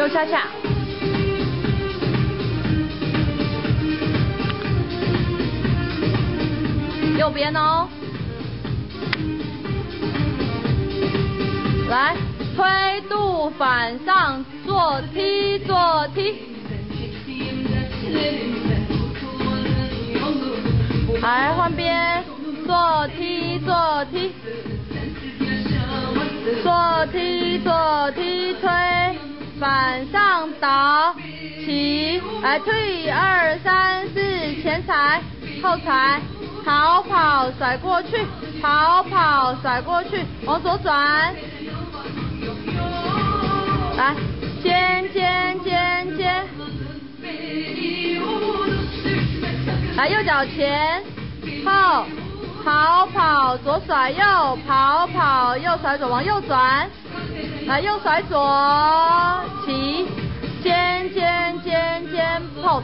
右恰恰。右边哦，来推肚反上坐踢坐踢，来换边坐踢坐踢，坐踢坐踢推。反上倒起，来退二三四前踩后踩。跑跑甩过去，跑跑甩过去，往左转，来，尖尖尖尖，来右脚前后，跑跑左甩右，跑跑右甩左，往右转，来右甩左，起，尖尖尖尖 pose。